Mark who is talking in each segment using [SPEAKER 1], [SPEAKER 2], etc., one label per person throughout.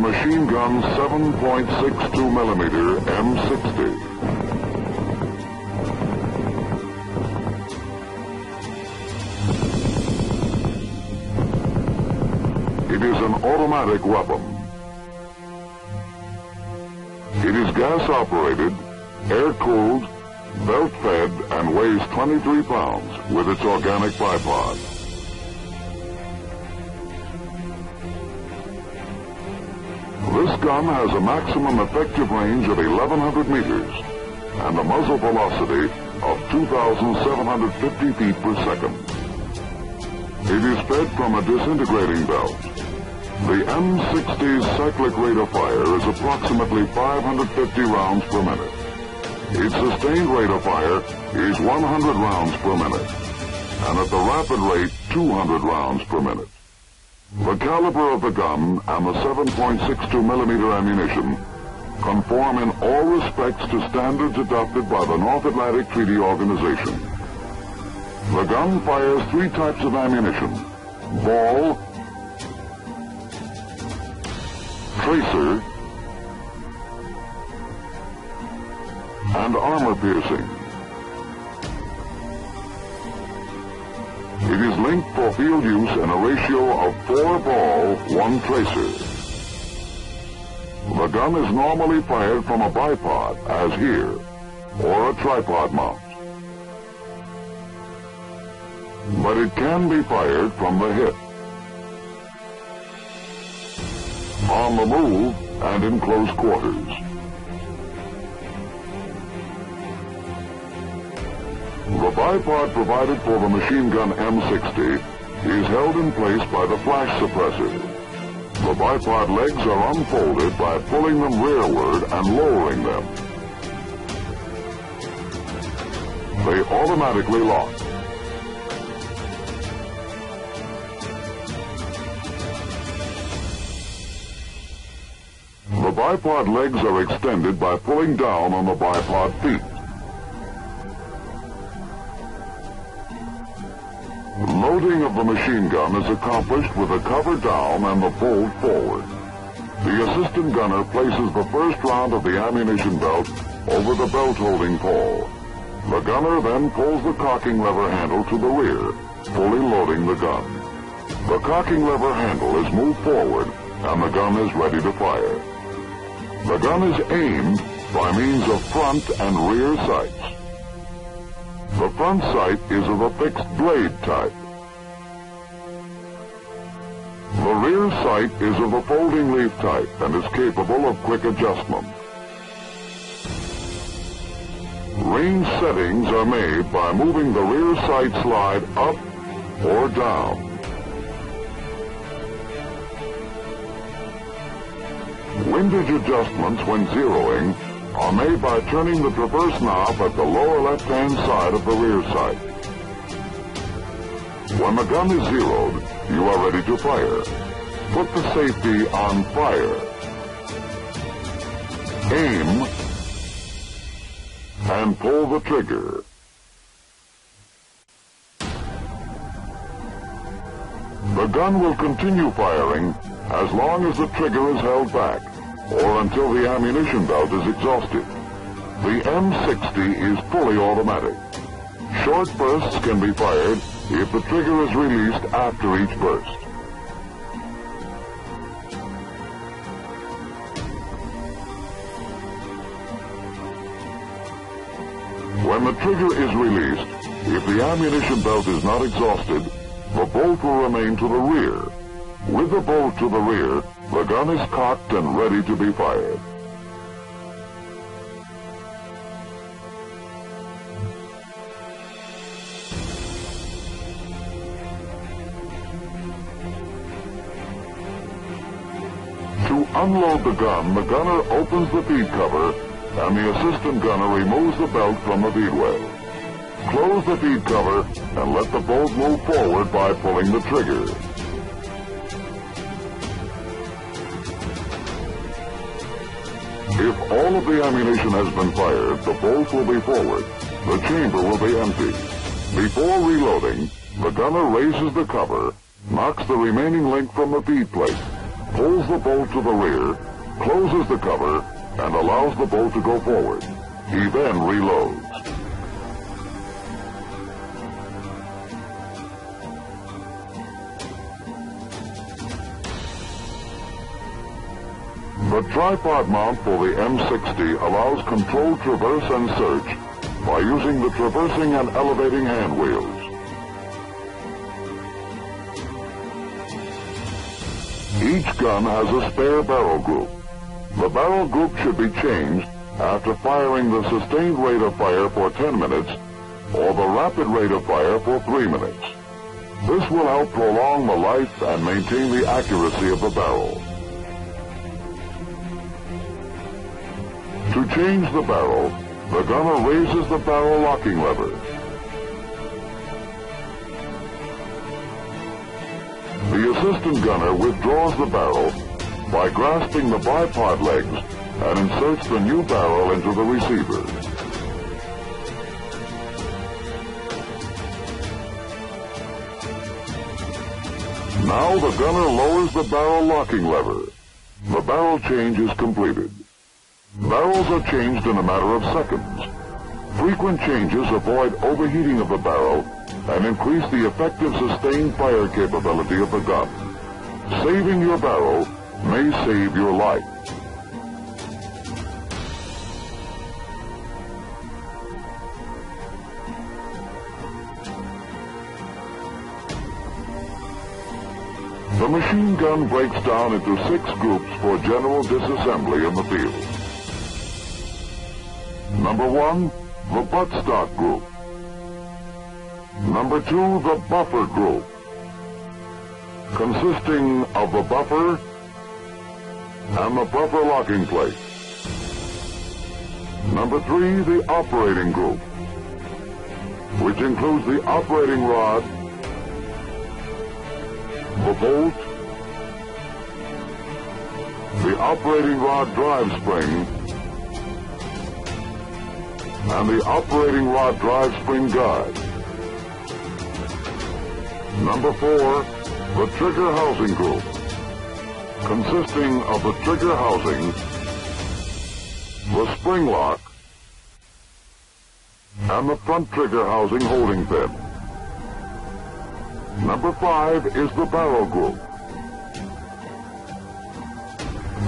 [SPEAKER 1] machine gun 7.62 millimeter M60. It is an automatic weapon. It is gas operated, air cooled, belt fed, and weighs 23 pounds with its organic bipod. Gun has a maximum effective range of 1100 meters and a muzzle velocity of 2,750 feet per second. It is fed from a disintegrating belt. The M60's cyclic rate of fire is approximately 550 rounds per minute. Its sustained rate of fire is 100 rounds per minute, and at the rapid rate, 200 rounds per minute. The caliber of the gun and the 7.62 millimeter ammunition conform in all respects to standards adopted by the North Atlantic Treaty Organization. The gun fires three types of ammunition, ball, tracer, and armor piercing. It is linked for field use in a ratio of four ball, one tracer. The gun is normally fired from a bipod, as here, or a tripod mount. But it can be fired from the hip. On the move and in close quarters. The bipod provided for the machine gun M60 is held in place by the flash suppressor. The bipod legs are unfolded by pulling them rearward and lowering them. They automatically lock. The bipod legs are extended by pulling down on the bipod feet. Loading of the machine gun is accomplished with the cover down and the fold forward. The assistant gunner places the first round of the ammunition belt over the belt holding pawl. The gunner then pulls the cocking lever handle to the rear, fully loading the gun. The cocking lever handle is moved forward and the gun is ready to fire. The gun is aimed by means of front and rear sights. The front sight is of a fixed blade type. Rear sight is of a folding leaf type and is capable of quick adjustment. Range settings are made by moving the rear sight slide up or down. Windage adjustments when zeroing are made by turning the traverse knob at the lower left-hand side of the rear sight. When the gun is zeroed, you are ready to fire. Put the safety on fire. Aim and pull the trigger. The gun will continue firing as long as the trigger is held back or until the ammunition belt is exhausted. The M60 is fully automatic. Short bursts can be fired if the trigger is released after each burst. When the trigger is released, if the ammunition belt is not exhausted, the bolt will remain to the rear. With the bolt to the rear, the gun is cocked and ready to be fired. To unload the gun, the gunner opens the feed cover and the assistant gunner removes the belt from the feed well. Close the feed cover and let the bolt move forward by pulling the trigger. If all of the ammunition has been fired, the bolt will be forward. The chamber will be empty. Before reloading, the gunner raises the cover, knocks the remaining link from the feed plate, pulls the bolt to the rear, closes the cover, and allows the bolt to go forward. He then reloads. The tripod mount for the M60 allows controlled traverse and search by using the traversing and elevating hand wheels. Each gun has a spare barrel group. The barrel group should be changed after firing the sustained rate of fire for 10 minutes or the rapid rate of fire for 3 minutes. This will help prolong the life and maintain the accuracy of the barrel. To change the barrel, the gunner raises the barrel locking lever. The assistant gunner withdraws the barrel by grasping the bipod legs and inserts the new barrel into the receiver. Now the gunner lowers the barrel locking lever. The barrel change is completed. Barrels are changed in a matter of seconds. Frequent changes avoid overheating of the barrel and increase the effective sustained fire capability of the gun. Saving your barrel may save your life. The machine gun breaks down into six groups for general disassembly in the field. Number one, the buttstock group. Number two, the buffer group, consisting of the buffer and the proper locking plate. Number three, the operating group, which includes the operating rod, the bolt, the operating rod drive spring, and the operating rod drive spring guide. Number four, the trigger housing group, consisting of the trigger housing, the spring lock, and the front trigger housing holding pin. Number five is the barrel group,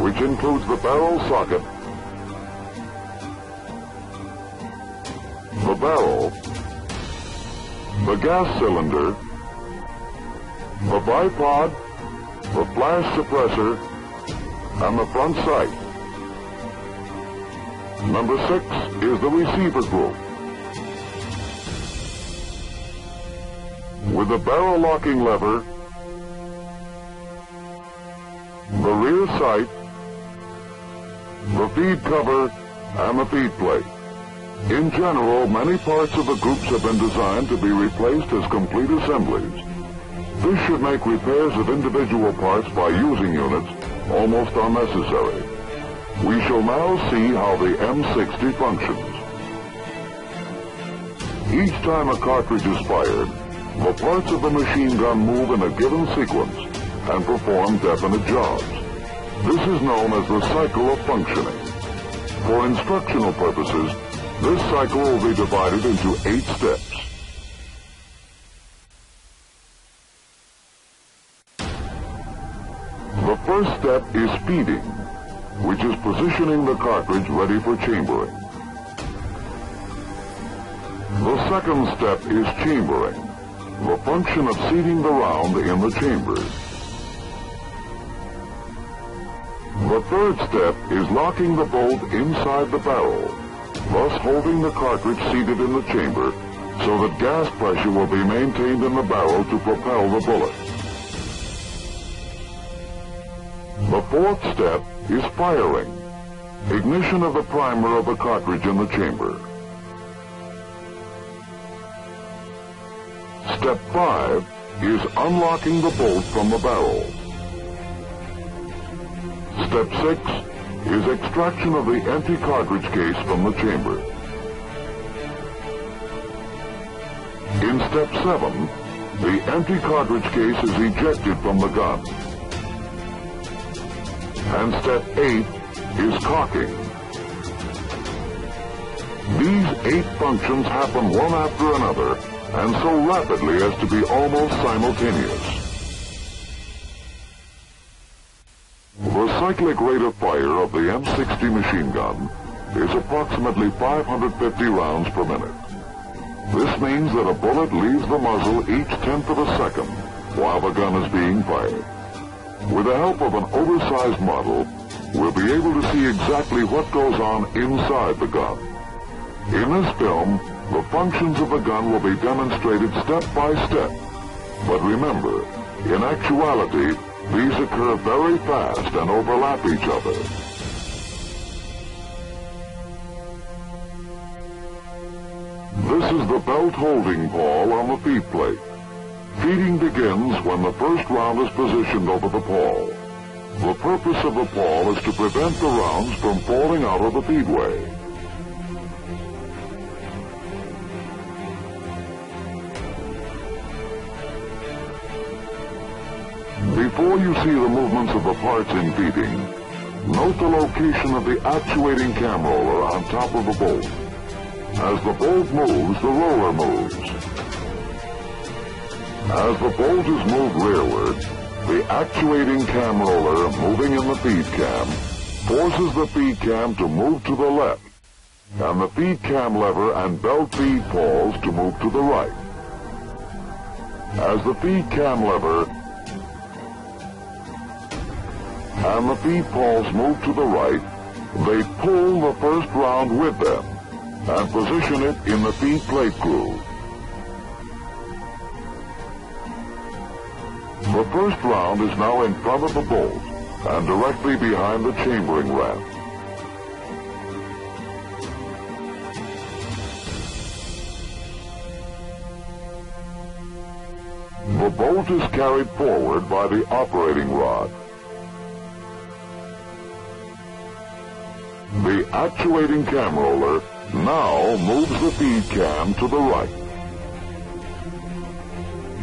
[SPEAKER 1] which includes the barrel socket, the barrel, the gas cylinder, the bipod, the flash suppressor, and the front sight. Number six is the receiver group. With the barrel locking lever, the rear sight, the feed cover, and the feed plate. In general, many parts of the groups have been designed to be replaced as complete assemblies. This should make repairs of individual parts by using units almost unnecessary. We shall now see how the M60 functions. Each time a cartridge is fired, the parts of the machine gun move in a given sequence and perform definite jobs. This is known as the cycle of functioning. For instructional purposes, this cycle will be divided into eight steps. First step is feeding, which is positioning the cartridge ready for chambering. The second step is chambering, the function of seating the round in the chamber. The third step is locking the bolt inside the barrel, thus holding the cartridge seated in the chamber so that gas pressure will be maintained in the barrel to propel the bullet. Fourth step is firing, ignition of the primer of the cartridge in the chamber. Step 5 is unlocking the bolt from the barrel. Step 6 is extraction of the empty cartridge case from the chamber. In step 7, the empty cartridge case is ejected from the gun. And step 8 is cocking. These eight functions happen one after another and so rapidly as to be almost simultaneous. The cyclic rate of fire of the M60 machine gun is approximately 550 rounds per minute. This means that a bullet leaves the muzzle each tenth of a second while the gun is being fired. With the help of an oversized model, we'll be able to see exactly what goes on inside the gun. In this film, the functions of the gun will be demonstrated step by step. But remember, in actuality, these occur very fast and overlap each other. This is the belt holding pawl on the feed plate. Feeding begins when the first round is positioned over the pawl. The purpose of the pawl is to prevent the rounds from falling out of the feedway. Before you see the movements of the parts in feeding, note the location of the actuating cam roller on top of the bolt. As the bolt moves, the roller moves. As the bolt is moved rearward, the actuating cam roller moving in the feed cam forces the feed cam to move to the left, and the feed cam lever and belt feed pawls to move to the right. As the feed cam lever and the feed pawls move to the right, they pull the first round with them and position it in the feed plate groove. The first round is now in front of the bolt and directly behind the chambering ramp. The bolt is carried forward by the operating rod. The actuating cam roller now moves the feed cam to the right.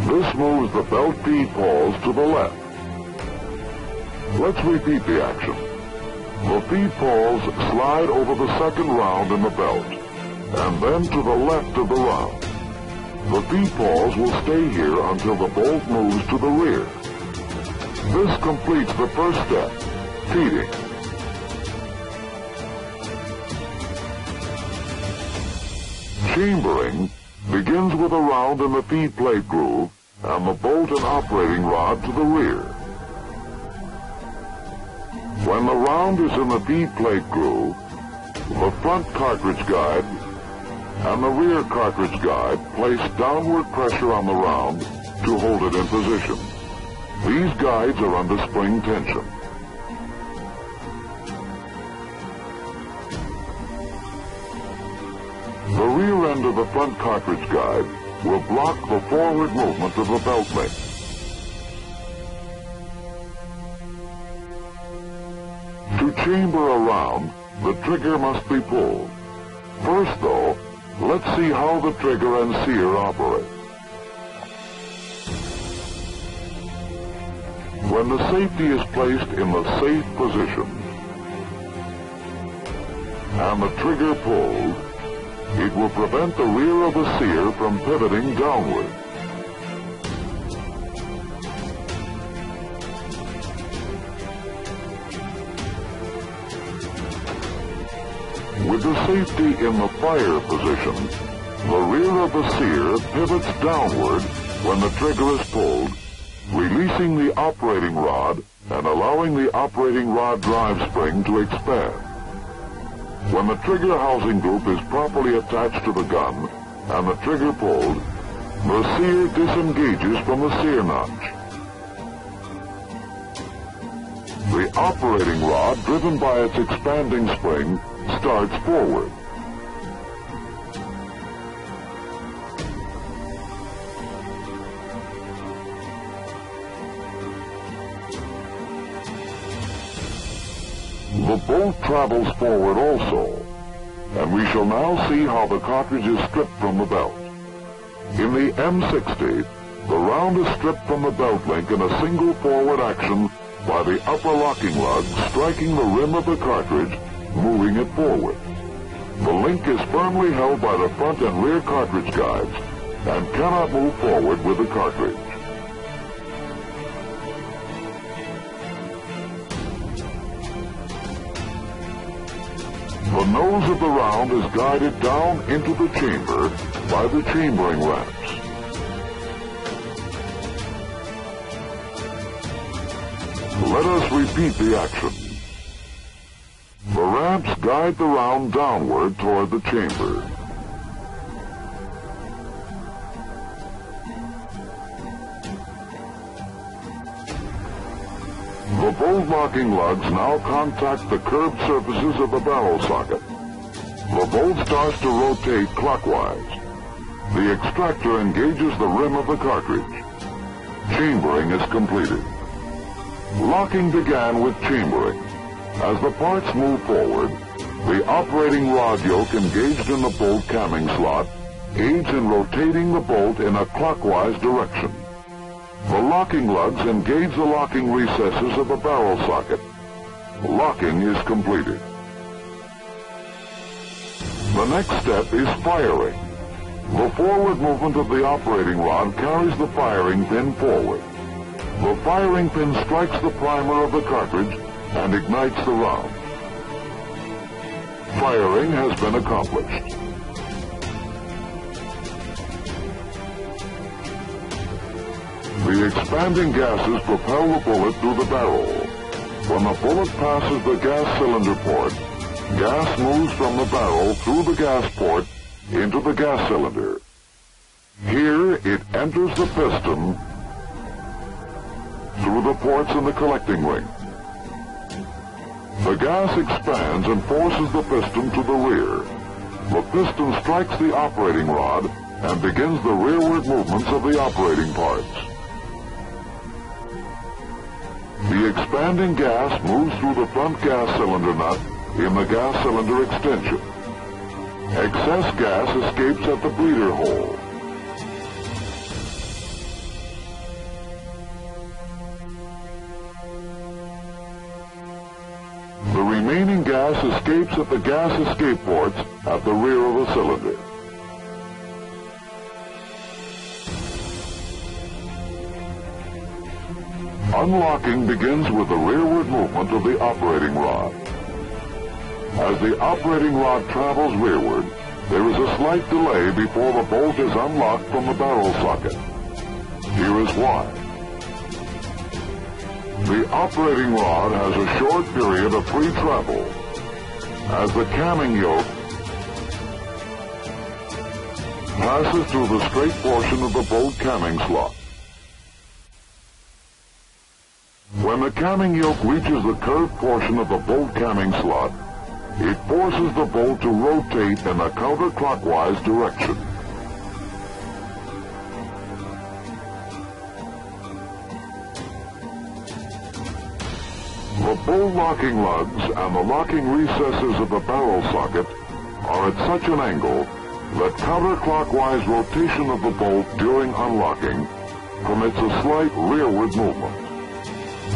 [SPEAKER 1] This moves the belt feed pawls to the left. Let's repeat the action. The feed pawls slide over the second round in the belt, and then to the left of the round. The feed pawls will stay here until the bolt moves to the rear. This completes the first step, feeding. Chambering begins with a round in the feed plate groove and the bolt and operating rod to the rear. When the round is in the feed plate groove, the front cartridge guide and the rear cartridge guide place downward pressure on the round to hold it in position. These guides are under spring tension. The rear end of the front cartridge guide will block the forward movement of the belt link. To chamber a round, the trigger must be pulled. First, though, let's see how the trigger and sear operate. When the safety is placed in the safe position and the trigger pulled, it will prevent the rear of the sear from pivoting downward. With the safety in the fire position, the rear of the sear pivots downward when the trigger is pulled, releasing the operating rod and allowing the operating rod drive spring to expand. When the trigger housing group is properly attached to the gun and the trigger pulled, the sear disengages from the sear notch. The operating rod, driven by its expanding spring, starts forward. The bolt travels forward also, and we shall now see how the cartridge is stripped from the belt. In the M60, the round is stripped from the belt link in a single forward action by the upper locking lug striking the rim of the cartridge, moving it forward. The link is firmly held by the front and rear cartridge guides and cannot move forward with the cartridge. Nose of the round is guided down into the chamber by the chambering ramps. Let us repeat the action. The ramps guide the round downward toward the chamber. The bolt locking lugs now contact the curved surfaces of the barrel socket. The bolt starts to rotate clockwise. The extractor engages the rim of the cartridge. Chambering is completed. Locking began with chambering. As the parts move forward, the operating rod yoke engaged in the bolt camming slot aids in rotating the bolt in a clockwise direction. The locking lugs engage the locking recesses of the barrel socket. Locking is completed. The next step is firing. The forward movement of the operating rod carries the firing pin forward. The firing pin strikes the primer of the cartridge and ignites the round. Firing has been accomplished. The expanding gases propel the bullet through the barrel. When the bullet passes the gas cylinder port, gas moves from the barrel through the gas port into the gas cylinder. Here it enters the piston through the ports in the collecting ring. The gas expands and forces the piston to the rear. The piston strikes the operating rod and begins the rearward movements of the operating parts. Expanding gas moves through the front gas cylinder nut in the gas cylinder extension. Excess gas escapes at the bleeder hole. The remaining gas escapes at the gas escape ports at the rear of the cylinder. Unlocking begins with the rearward movement of the operating rod. As the operating rod travels rearward, there is a slight delay before the bolt is unlocked from the barrel socket. Here is why. The operating rod has a short period of free travel. As the camming yoke passes through the straight portion of the bolt camming slot. When the camming yoke reaches the curved portion of the bolt camming slot, it forces the bolt to rotate in a counterclockwise direction. The bolt locking lugs and the locking recesses of the barrel socket are at such an angle that counterclockwise rotation of the bolt during unlocking permits a slight rearward movement.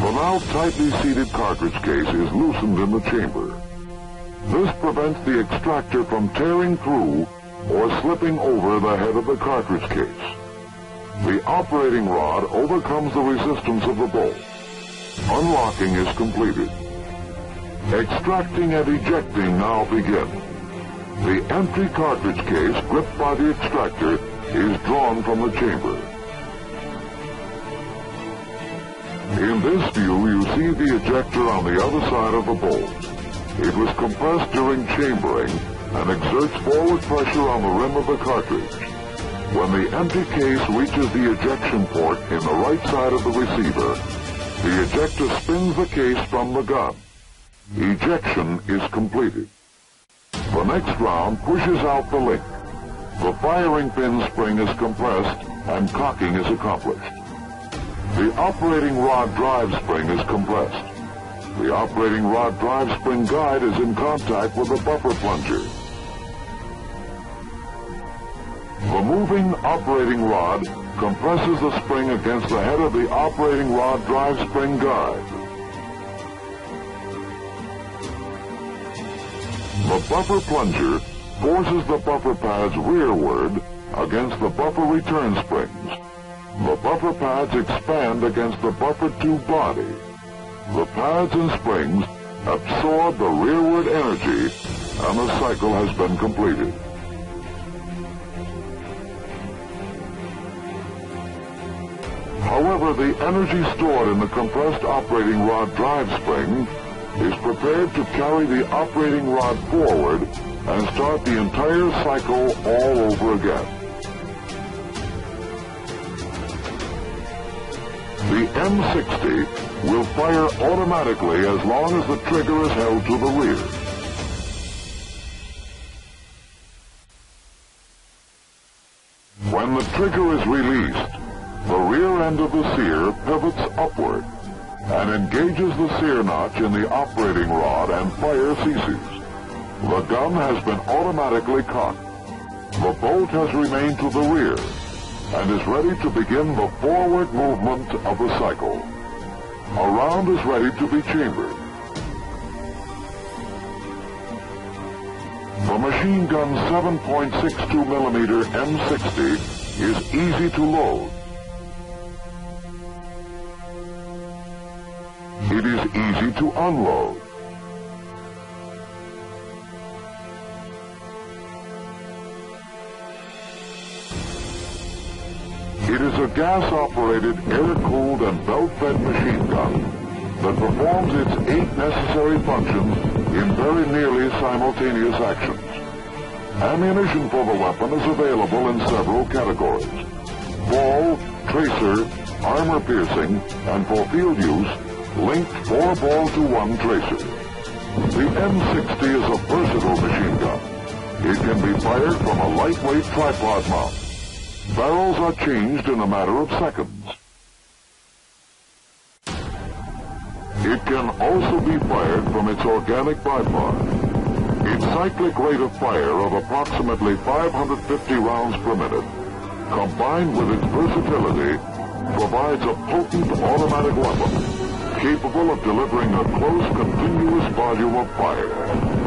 [SPEAKER 1] The now tightly seated cartridge case is loosened in the chamber. This prevents the extractor from tearing through or slipping over the head of the cartridge case. The operating rod overcomes the resistance of the bolt. Unlocking is completed. Extracting and ejecting now begin. The empty cartridge case gripped by the extractor is drawn from the chamber. In this view, you see the ejector on the other side of the bolt. It was compressed during chambering and exerts forward pressure on the rim of the cartridge. When the empty case reaches the ejection port in the right side of the receiver, the ejector spins the case from the gun. Ejection is completed. The next round pushes out the link. The firing pin spring is compressed and cocking is accomplished. The operating rod drive spring is compressed. The operating rod drive spring guide is in contact with the buffer plunger. The moving operating rod compresses the spring against the head of the operating rod drive spring guide. The buffer plunger forces the buffer pads rearward against the buffer return springs. The buffer pads expand against the buffer tube body. The pads and springs absorb the rearward energy and the cycle has been completed. However, the energy stored in the compressed operating rod drive spring is prepared to carry the operating rod forward and start the entire cycle all over again. The M60 will fire automatically as long as the trigger is held to the rear. When the trigger is released, the rear end of the sear pivots upward and engages the sear notch in the operating rod and fire ceases. The gun has been automatically cocked. The bolt has remained to the rear and is ready to begin the forward movement of the cycle. A round is ready to be chambered. The machine gun 7.62 millimeter M60 is easy to load. It is easy to unload. Gas-operated, air-cooled, and belt-fed machine gun that performs its eight necessary functions in very nearly simultaneous actions. Ammunition for the weapon is available in several categories. Ball, tracer, armor piercing, and for field use, linked four ball to one tracer. The M60 is a versatile machine gun. It can be fired from a lightweight tripod mount. Barrels are changed in a matter of seconds. It can also be fired from its organic bipod. Its cyclic rate of fire of approximately 550 rounds per minute, combined with its versatility, provides a potent automatic weapon capable of delivering a close, continuous volume of fire.